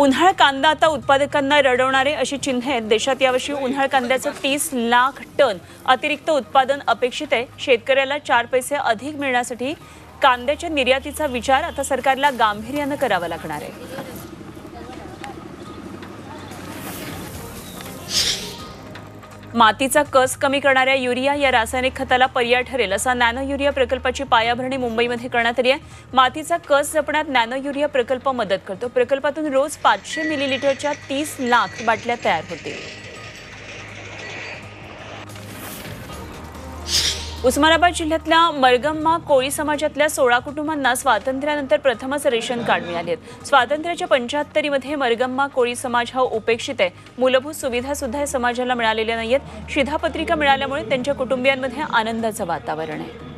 उन्हाळ कांदा आता उत्पादकांना रडवणारे अशी चिन्हे आहेत. देशात यावर्षी उन्हाळ कांद्याचं तीस लाख टन अतिरिक्त उत्पादन अपेक्षित आहे. शेतकऱ्याला चार पैसे अधिक मिळण्यासाठी कांद्याच्या निर्यातीचा विचार आता सरकारला गांभीर्यानं करावा लागणार आहे. मातीचा कस कमी करणाऱ्या युरिया या रासायनिक खताला पर्याय ठरेल असा नॅनो युरिया प्रकल्पाची पायाभरणी मुंबईमध्ये करण्यात आली आहे. मातीचा कस जपण्यात नॅनो युरिया प्रकल्प मदत करतो. प्रकल्पातून रोज पाचशे मिलीलिटरच्या तीस लाख बाटल्या तयार होतील. उस्मानाबाद जिल्ह्यातल्या मरगम्मा कोळी समाजातल्या सोळा कुटुंबांना स्वातंत्र्यानंतर प्रथमच रेशन कार्ड मिळाले आहेत. स्वातंत्र्याच्या पंच्याहत्तरीमध्ये मरगम्मा कोळी समाज हा उपेक्षित आहे. मूलभूत सुविधा सुद्धा या समाजाला मिळालेल्या नाहीत शिधापत्रिका मिळाल्यामुळे त्यांच्या कुटुंबियांमध्ये आनंदाचं वातावरण आहे.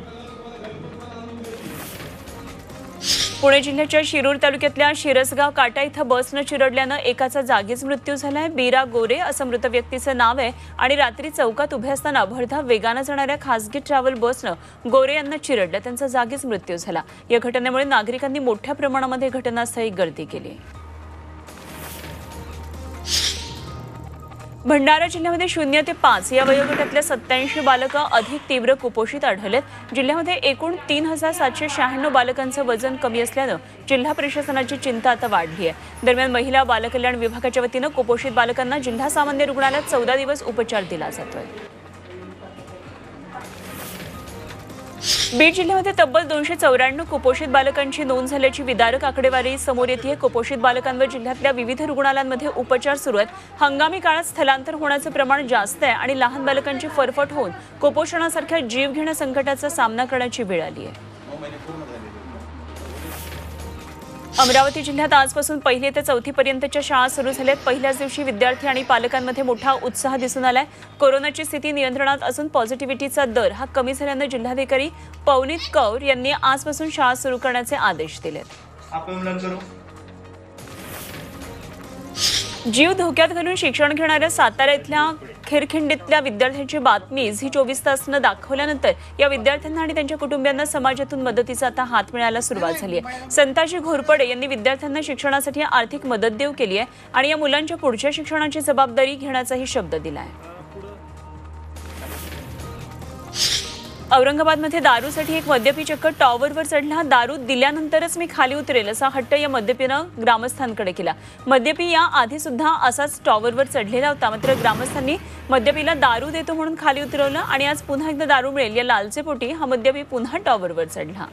पुणे जिल्ह्याच्या शिरूर तालुक्यातल्या शिरसगाव काटा इथं बसनं चिरडल्यानं एकाचा जागीच मृत्यू झालाय. बीरा गोरे असं मृत व्यक्तीचं नाव आहे आणि रात्री चौकात उभे असताना भरधाव वेगानं जाणाऱ्या खासगी ट्रॅव्हल बसनं गोरे यांना चिरडलं. त्यांचा जागीच मृत्यू झाला. या घटनेमुळे नागरिकांनी मोठ्या प्रमाणामध्ये घटनास्थळी गर्दी केली. भंडारा जिल्ह्यामध्ये शून्य ते पाच या वयोगटातल्या सत्याऐंशी बालकं अधिक तीव्र कुपोषित आढळलेत. जिल्ह्यामध्ये एकूण तीन हजार सातशे शहाण्णव बालकांचं वजन कमी असल्यानं जिल्हा प्रशासनाची चिंता आता वाढली आहे. दरम्यान महिला बालकल्याण विभागाच्या वतीनं कुपोषित बालकांना जिल्हा सामान्य रुग्णालयात चौदा दिवस उपचार दिला जातोय. बीड जिल्ह्यामध्ये तब्बल दोनशे चौऱ्याण्णव कुपोषित बालकांची नोंद झाल्याची विदारक आकडेवारी समोर येते कुपोषित बालकांवर जिल्ह्यातल्या विविध रुग्णालयांमध्ये उपचार सुरू आहेत. हंगामी काळात स्थलांतर होण्याचं प्रमाण जास्त आहे आणि लहान बालकांची फरफट होऊन कुपोषणासारख्या जीवघेण्या संकटाचा सामना करण्याची वेळ आली आहे. अमरावती जिल्ह्यात आजपासून पहिली ते चौथी पर्यंतच्या शाळा सुरू झाल्यात. पहिल्याच दिवशी विद्यार्थी आणि पालकांमध्ये मोठा उत्साह दिसून आलाय. कोरोनाची स्थिती नियंत्रणात असून पॉझिटिव्हिटीचा दर हा कमी झाल्यानं जिल्हाधिकारी पवनीत कौर यांनी आजपासून शाळा सुरू करण्याचे आदेश दिलेत. जीव धोक्यात घालून शिक्षण घेणाऱ्या सातारा इथल्या खेरखिंडीतल्या विद्यार्थ्यांची बातमी झी चोवीस तासनं दाखवल्यानंतर या विद्यार्थ्यांना आणि त्यांच्या कुटुंबियांना समाजातून मदतीचा आता हात मिळायला सुरुवात झाली आहे. संताजी घोरपडे यांनी विद्यार्थ्यांना शिक्षणासाठी आर्थिक मदत देऊ केली आहे आणि या मुलांच्या पुढच्या शिक्षणाची जबाबदारी घेण्याचाही शब्द दिला आहे. औरंगाबादमध्ये दारूसाठी एक मद्यपी चक्क टॉवरवर चढला. दारू दिल्यानंतरच मी खाली उतरेल असा हट्ट या मद्यपीनं ग्रामस्थांकडे केला. मद्यपी या आधी सुद्धा असाच टॉवरवर चढलेला होता. मात्र ग्रामस्थांनी मद्यपीला दारू देतो म्हणून खाली उतरवलं आणि आज पुन्हा एकदा दारू मिळेल या लालचेपोटी हा मद्यपी पुन्हा टॉवरवर चढला.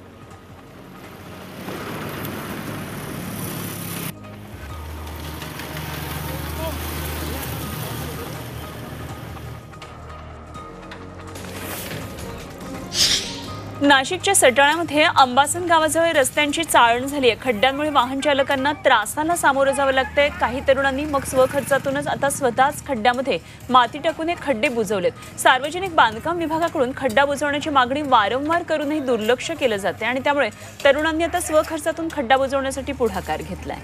नाशिकच्या सटाण्यामध्ये अंबासन गावाजवळ रस्त्यांची चाळण झाली आहे. खड्ड्यांमुळे वाहन चालकांना त्रासाला सामोरं जावं लागतंय. काही तरुणांनी मग स्वखर्चातूनच आता स्वतःच खड्ड्यामध्ये माती टाकून हे खड्डे बुजवलेत. सार्वजनिक बांधकाम विभागाकडून खड्डा बुजवण्याची मागणी वारंवार करूनही दुर्लक्ष केलं जाते आणि त्यामुळे तरुणांनी आता स्वखर्चातून खड्डा बुजवण्यासाठी पुढाकार घेतलाय.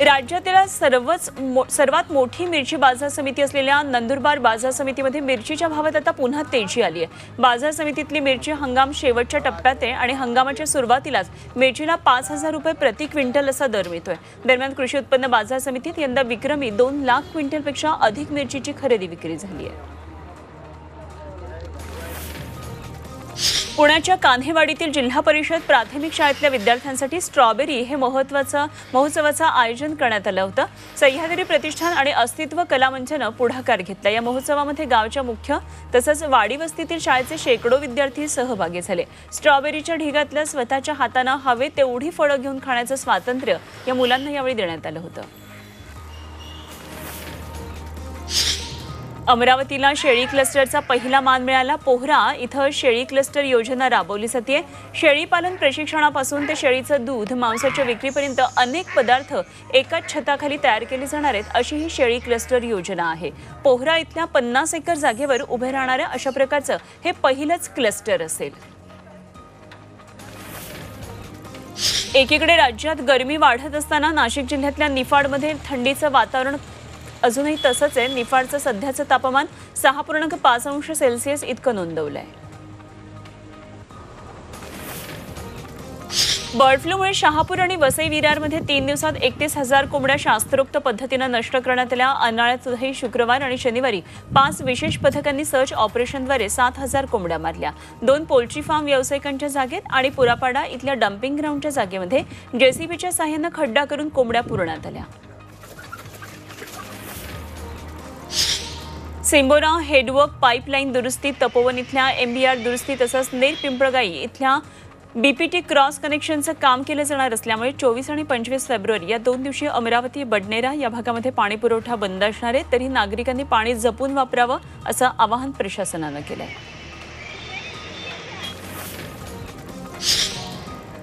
राज्यातील सर्वच मो- सर्वात मोठी मिरची बाजार समिती असलेल्या नंदुरबार बाजार समितीमध्ये मिरचीच्या भावात आता पुन्हा तेजी आली आहे. बाजार समितीतली मिरची हंगाम शेवटच्या टप्प्यात आहे आणि हंगामाच्या सुरुवातीलाच मिरचीला पाच हजार रुपये प्रति क्विंटल असा दर मिळतोय. दरम्यान कृषी उत्पन्न बाजार समितीत यंदा विक्रमी दोन लाख क्विंटलपेक्षा अधिक मिरचीची खरेदी विक्री झाली आहे. पुण्याच्या कान्हेवाडीतील जिल्हा परिषद प्राथमिक शाळेतल्या विद्यार्थ्यांसाठी स्ट्रॉबेरी हे महत्वाचं महोत्सवाचं आयोजन करण्यात आलं होतं. सह्याद्री प्रतिष्ठान आणि अस्तित्व कला मंचानं पुढाकार घेतला. या महोत्सवामध्ये गावच्या मुख्य तसंच वाडी वस्तीतील शाळेचे शेकडो विद्यार्थी सहभागी झाले. स्ट्रॉबेरीच्या ढिगातल्या स्वतःच्या हातानं हवे तेवढी फळं घेऊन खाण्याचं स्वातंत्र्य या मुलांना यावेळी देण्यात आलं होतं. अमरावतीला शेळी क्लस्टरचा पहिला मान मिळाला. पोहरा इथं शेळी क्लस्टर योजना राबवली जाते. शेळी पालन प्रशिक्षणापासून ते शेळीचं दूध मांसाच्या विक्रीपर्यंत अनेक पदार्थ एकाच छताखाली तयार केले जाणार आहेत अशी ही शेळी क्लस्टर योजना आहे. पोहरा इथल्या पन्नास एकर जागेवर उभे राहणाऱ्या अशा प्रकारचं हे पहिलंच क्लस्टर असेल. एकीकडे राज्यात गरमी वाढत असताना नाशिक जिल्ह्यातल्या निफाडमध्ये थंडीचं वातावरण अजूनही तसंच आहे. निफाडचं सध्याचं तापमान सहा पूर्णांक पाच अंश सेल्सिअस इतकं नोंदवलं आहे बर्ड फ्लूमुळे शहापूर आणि वसई विरारमध्ये तीन दिवसात एकतीस हजार कोंबड्या शास्त्रोक्त पद्धतीनं नष्ट करण्यात आल्या. अनाळ्यातही शुक्रवार आणि शनिवारी पाच विशेष पथकांनी सर्च ऑपरेशनद्वारे सात हजार कोंबड्या मारल्या. दोन पोल्ट्री फार्म व्यावसायिकांच्या जागेत आणि पुरापाडा इथल्या डम्पिंग ग्राउंडच्या जागेमध्ये जेसीबीच्या साह्यानं खड्डा करून कोंबड्या पुरण्यात आल्या. सिंबोरा हेडवर्क पाईपलाईन दुरुस्ती तपोवन इथल्या एमबीआर दुरुस्ती तसंच नेर पिंपळगाई इथल्या बीपीटी क्रॉस कनेक्शनचं काम केलं जाणार असल्यामुळे चोवीस आणि पंचवीस फेब्रुवारी या दोन दिवशी अमरावती बडनेरा या भागामध्ये पाणी पुरवठा बंद असणार आहे. तरी नागरिकांनी पाणी जपून वापरावं असं आवाहन प्रशासनानं केलं आहे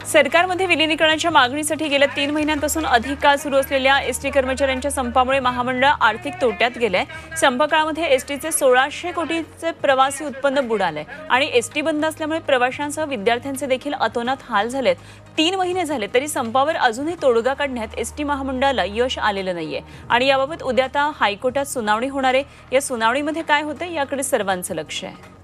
सरकारमध्ये विलिनीकरणाच्या मागणीसाठी गेल्या तीन महिन्यांपासून अधिक काळ सुरू असलेल्या एस टी कर्मचाऱ्यांच्या संपामुळे महामंडळ आर्थिक तोट्यात गेलंय. संप काळामध्ये एसटीचे सोळाशे कोटीचे प्रवासी उत्पन्न बुडालंय आणि एस टी बंद असल्यामुळे प्रवाशांसह विद्यार्थ्यांचे देखील अतोनात हाल झालेत. तीन महिने झाले तरी संपावर अजूनही तोडगा काढण्यात एस टी महामंडळाला यश आलेलं नाहीये. आणि याबाबत उद्या आता हायकोर्टात सुनावणी होणार आहे. या सुनावणीमध्ये काय होतं याकडे सर्वांचं लक्ष आहे.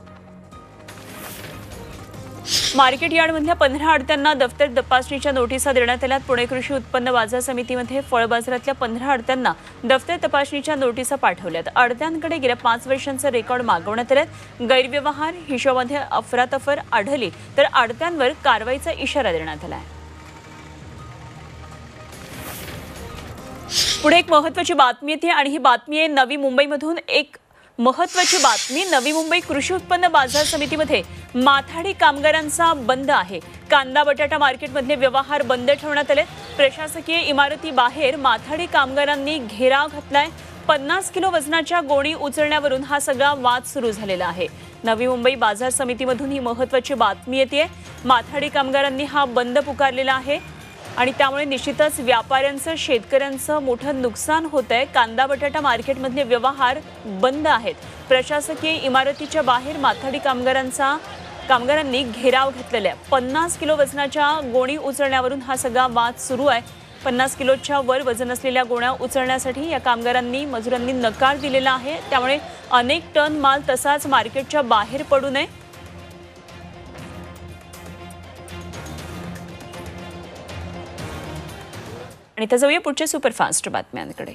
मार्केट यार्डमधल्या पंधरा आडत्यांना दफ्तर तपासणीच्या नोटिसा देण्यात आल्यात. पुणे कृषी उत्पन्न बाजार समितीमध्ये फळ बाजारातल्या पंधरा आडत्यांना दफ्तर तपासणीच्या नोटिसा पाठवल्यात. आडत्यांकडे गेल्या पाच वर्षांचा रेकॉर्ड मागवण्यात आल्यात. गैरव्यवहार हिशोबामध्ये अफरातफर आढळली तर आडत्यांवर कारवाईचा इशारा देण्यात आला आहे पुढे एक महत्वाची बातमी येते आणि ही बातमी आहे नवी मुंबईमधून एक महत्वाची बातमी नवी मुंबई कृषी उत्पन्न बाजार समितीमध्ये. माथाडी कामगारांचा बंद आहे. कांदा बटाटा मार्केटमधले व्यवहार बंद ठेवण्यात आले प्रशासकीय इमारती बाहेर माथाडी कामगारांनी घेराव घातलाय. पन्नास किलो वजनाच्या गोणी उचलण्यावरून हा सगळा वाद सुरू झालेला आहे. नवी मुंबई बाजार समितीमधून ही महत्वाची बातमी येते माथाडी कामगारांनी हा बंद पुकारलेला आहे. आणि त्यामुळे निश्चितच व्यापाऱ्यांचं शेतकऱ्यांचं मोठं नुकसान होत आहे. कांदा बटाटा मार्केटमधले व्यवहार बंद आहेत. प्रशासकीय इमारतीच्या बाहेर माथाडी कामगारांचा कामगारांनी घेराव घेतलेला आहे. पन्नास किलो वजनाच्या गोणी उचलण्यावरून हा सगळा वाद सुरू आहे. पन्नास किलोच्या वर वजन असलेल्या गोण्या उचलण्यासाठी या कामगारांनी मजुरांनी नकार दिलेला आहे. त्यामुळे अनेक टन माल तसाच मार्केटच्या बाहेर पडू नये. आणि त्या जाऊया पुढच्या सुपरफास्ट बातम्यांकडे.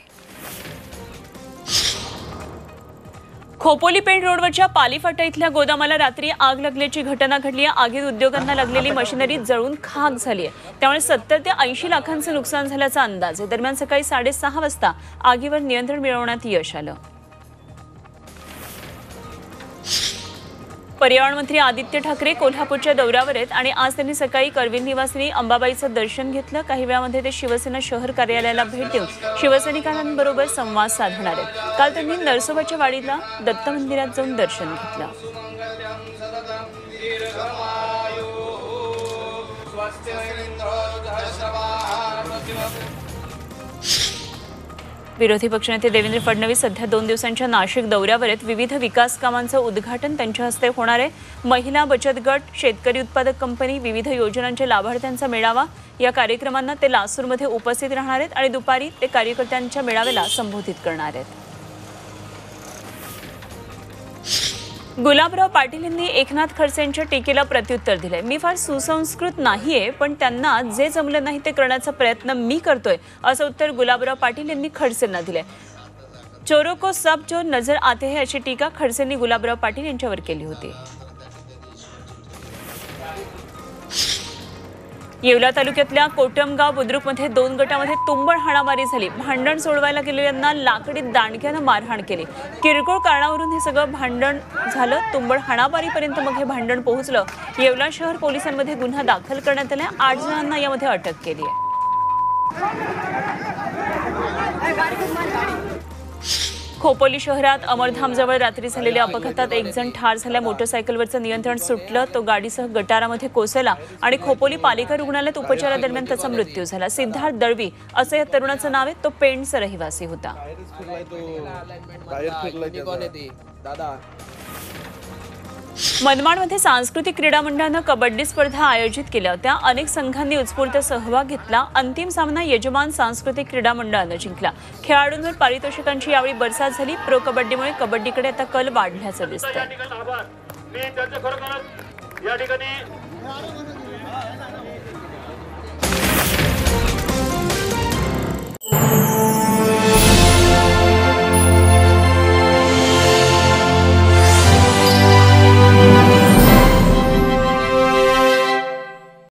खोपोली पेंट रोडवरच्या पालीफाटा इथल्या गोदामाला रात्री आग लागल्याची घटना घडली आहे. आगीत उद्योगांना लागलेली मशिनरी जळून खाक झाली आहे. त्यामुळे सत्तर ते ऐंशी लाखांचं नुकसान झाल्याचा अंदाज आहे. दरम्यान सकाळी साडेसहा वाजता आगीवर नियंत्रण मिळवण्यात यश आलं. पर्यावरण मंत्री आदित्य ठाकरे कोल्हापूरच्या दौऱ्यावर आहेत आणि आज त्यांनी सकाळी करवीर निवासिनी अंबाबाईचं दर्शन घेतलं. काही वेळामध्ये ते शिवसेना शहर कार्यालयाला भेट देऊन शिवसैनिकांबरोबर संवाद साधणार आहेत. काल त्यांनी नरसोबाच्या वाडीला दत्त मंदिरात जाऊन दर्शन घेतलं. विरोधी पक्षनेते देवेंद्र फडणवीस सध्या दोन दिवसांच्या नाशिक दौऱ्यावर आहेत विविध विकास कामांचं उद्घाटन त्यांच्या हस्ते होणार आहे. महिला बचत गट शेतकरी उत्पादक कंपनी विविध योजनांच्या लाभार्थ्यांचा मेळावा. या कार्यक्रमांना ते लासूरमध्ये उपस्थित राहणार आहेत आणि दुपारी ते कार्यकर्त्यांच्या मेळाव्याला संबोधित करणार आहेत. गुलाबराव पाटील यांनी एकनाथ खडसेंच्या टीकेला प्रत्युत्तर दिलंय. मी फार सुसंस्कृत नाहीये पण त्यांना जे जमलं नाही ते करण्याचा प्रयत्न मी करतोय असं उत्तर गुलाबराव पाटील यांनी खडसेंना दिलंय. चोरो को सब जो नजर आते है अशी टीका खडसेंनी गुलाबराव पाटील यांच्यावर केली होती. येवला तालुक्यातल्या कोटमगाव बुद्रुकमध्ये दोन गटामध्ये तुंबळ हाणामारी झाली. भांडण सोडवायला गेलेल्यांना लाकडी दांडक्यानं मारहाण केली. किरकोळ कारणावरून हे सगळं भांडण झालं. तुंबळ हाणामारीपर्यंत मग हे भांडण पोहोचलं. येवला शहर पोलिसांमध्ये गुन्हा दाखल करण्यात आला. आठ जणांना यामध्ये अटक केली आहे. खोपोली शहरात अमरधामजवळ रात्री झालेल्या अपघातात एक जण ठार झाल्या मोटरसायकलवरचं नियंत्रण सुटलं. तो गाडीसह गटारामध्ये कोसळला आणि खोपोली पालिका रुग्णालयात उपचारादरम्यान त्याचा मृत्यू झाला. सिद्धार्थ दळवी असं या तरुणाचं नाव आहे. तो पेंडचा रहिवासी होता. मनमाडमध्ये सांस्कृतिक क्रीडा मंडळानं कबड्डी स्पर्धा आयोजित केल्या होत्या. अनेक संघांनी उत्स्फूर्त सहभाग घेतला. अंतिम सामना यजमान सांस्कृतिक क्रीडा मंडळानं जिंकला. खेळाडूंवर पारितोषिकांची यावेळी बरसात झाली. प्रो कबड्डीमुळे कबड्डीकडे आता कल वाढल्याचं दिसतंय.